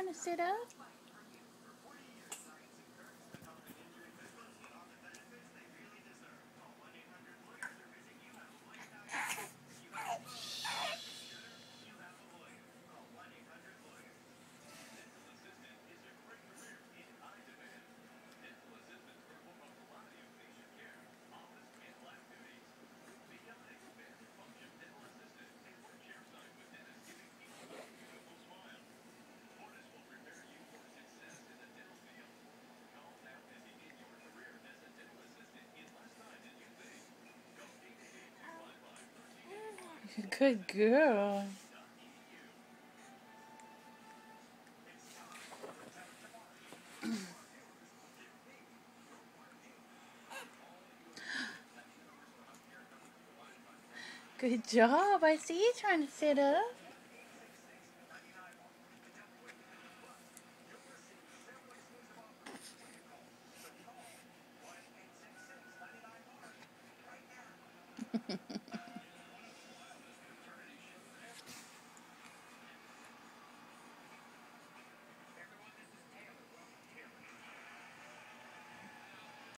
trying to sit up? Good girl. Good job. I see you trying to sit up.